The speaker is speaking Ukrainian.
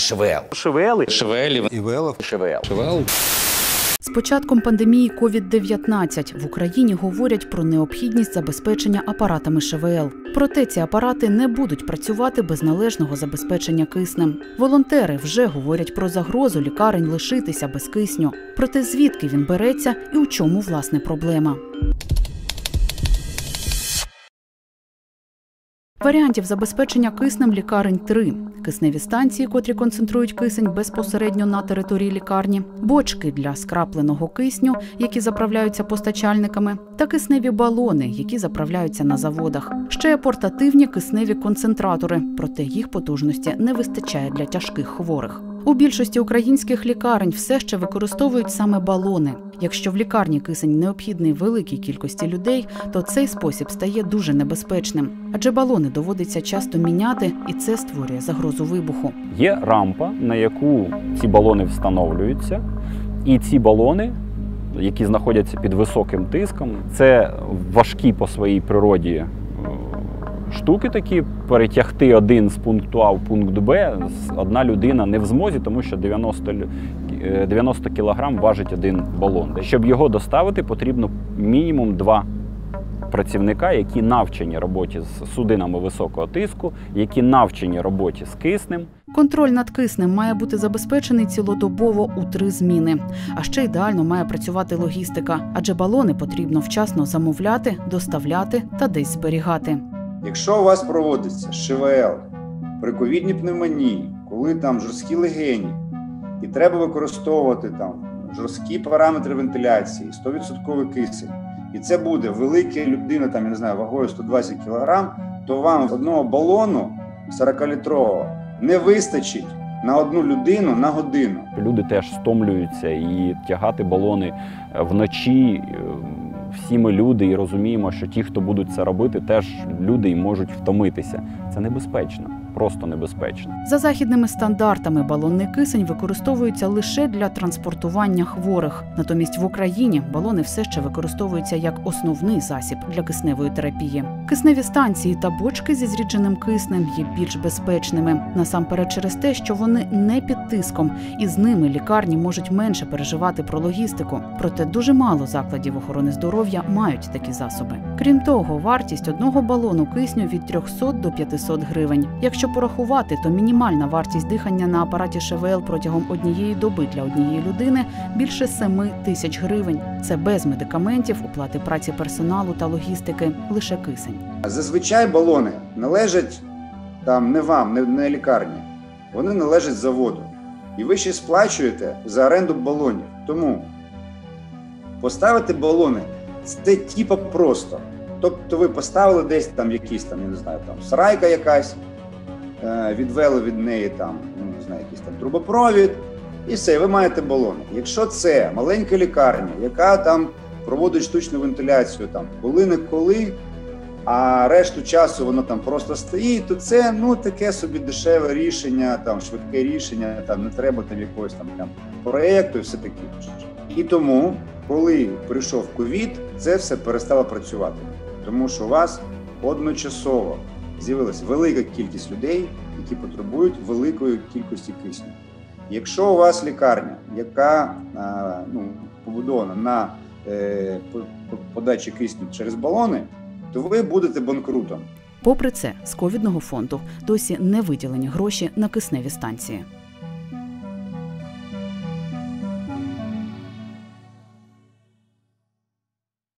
ШВЛ. ШВЛ. ШВЛів. ІВЛ. ШВЛ. ШВЛ. З початком пандемії COVID-19 в Україні говорять про необхідність забезпечення апаратами ШВЛ. Проте ці апарати не будуть працювати без належного забезпечення киснем. Волонтери вже говорять про загрозу лікарень лишитися без кисню. Проте звідки він береться і у чому власне проблема. Варіантів забезпечення киснем лікарень три: кисневі станції, котрі концентрують кисень безпосередньо на території лікарні, бочки для скрапленого кисню, які заправляються постачальниками, та кисневі балони, які заправляються на заводах. Ще портативні кисневі концентратори, проте їх потужності не вистачає для тяжких хворих. У більшості українських лікарень все ще використовують саме балони. Якщо в лікарні кисень необхідний великій кількості людей, то цей спосіб стає дуже небезпечним, адже балони доводиться часто міняти, і це створює загрозу вибуху. Є рампа, на яку ці балони встановлюються, і ці балони, які знаходяться під високим тиском, це важкі по своїй природі штуки такі. Перетягти один з пункту А в пункт Б одна людина не в змозі, тому що 90, е, 90 кілограм важить один балон. Щоб його доставити, потрібно мінімум два працівника, які навчені роботі з судинами високого тиску, які навчені роботі з киснем. Контроль над киснем має бути забезпечений цілодобово у три зміни. А ще ідеально має працювати логістика, адже балони потрібно вчасно замовляти, доставляти та десь зберігати. Якщо у вас проводиться ШВЛ при ковідній пневмонії, коли там жорсткі легені, і треба використовувати там жорсткі параметри вентиляції, 100% кисень, і це буде велика людина, там я не знаю, вагою 120 кг, то вам одного балону 40-літрового не вистачить на одну людину на годину. Люди теж стомлюються і тягати балони е, вночі. Всі ми люди і розуміємо, що ті, хто будуть це робити, теж люди і можуть втомитися. Це небезпечно, просто небезпечно. За західними стандартами балонний кисень використовується лише для транспортування хворих. Натомість в Україні балони все ще використовуються як основний засіб для кисневої терапії. Кисневі станції та бочки зі зрідженим киснем є більш безпечними насамперед через те, що вони не під тиском, і з ними лікарні можуть менше переживати про логістику. Проте дуже мало закладів охорони здоров'я мають такі засоби. Крім того, вартість одного балону кисню від 300 до 500 гривень. Якщо порахувати, то мінімальна вартість дихання на апараті ШВЛ протягом однієї доби для однієї людини більше 7 тисяч гривень. Це без медикаментів, оплати праці персоналу та логістики, лише кисень. Зазвичай балони належать там не вам, не, не лікарні. Вони належать заводу. І ви ще сплачуєте за оренду балонів. Тому поставити балони це типа просто. Тобто ви поставили десь там якісь там, я не знаю, там сарайка якась, е, відвели від неї там, ну не знаю, якийсь там трубопровід, і все, ви маєте балони. Якщо це маленька лікарня, яка там проводить штучну вентиляцію, там коли не коли, а решту часу воно там просто стоїть, то це ну таке собі дешеве рішення, там швидке рішення, там не треба там якогось там, там проєкту і все таке. І тому, коли прийшов ковід, це все перестало працювати, тому що у вас одночасово з'явилася велика кількість людей, які потребують великої кількості кисню. Якщо у вас лікарня, яка ну, побудована на е, по- по- подачі кисню через балони, то ви будете банкрутом. Попри це, з ковідного фонду досі не виділені гроші на кисневі станції.